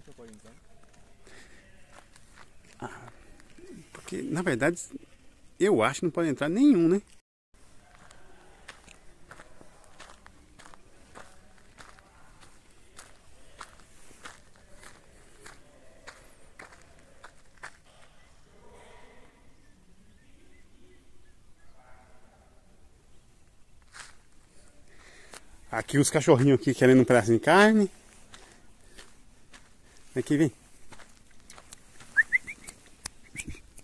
que só pode entrar? Porque, na verdade, eu acho que não pode entrar nenhum, né? Aqui os cachorrinhos aqui querendo um pedaço de carne. Aqui, vem.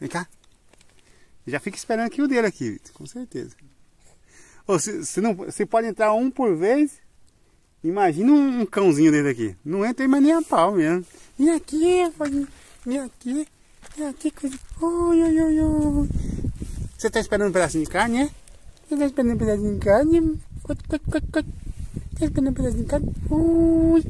Vem cá. Já fica esperando aqui o dele aqui, com certeza. Ô, se, se não, você pode entrar um por vez. Imagina um, um cãozinho dele aqui. Não entra mais nem a pau mesmo. Vem aqui. Vem aqui. Vem aqui, coisa. Oi, oi, oi, oi. Você tá esperando um pedacinho de carne, é? Você tá esperando um pedacinho de carne? Tá esperando um pedacinho de carne? Ui.